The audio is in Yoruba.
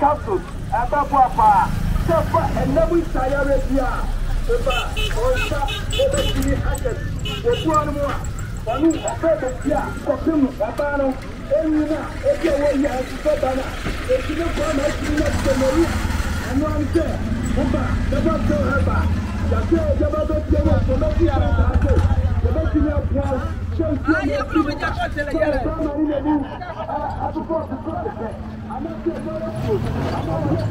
capsules abẹ́bọ̀ apá sẹ́fà ẹ̀nẹ́mú ìsàyà rẹ̀ bí a ìbá ọ̀nsa ẹ̀bẹ̀tì ní akẹ́t òkú ọ̀nù mu a ọ̀nù ọ̀fẹ́ bẹ̀tì a kọ̀pẹ́ mu bàbá no ẹ̀yìn náà ẹ̀bí ẹ̀wọ̀ yà ẹ̀sùfẹ́ bàbá ètí ní kọ́ ọ̀nà ẹ̀sùn náà ti tẹ̀lé yìí ẹ̀nu àǹtẹ̀ ọba ẹ̀bá tó ẹ̀bá yàtọ̀ ẹ̀jẹ̀ bá bẹ̀ tiẹ̀ wọ̀ Ah, ia plouve de acolo, ele. Am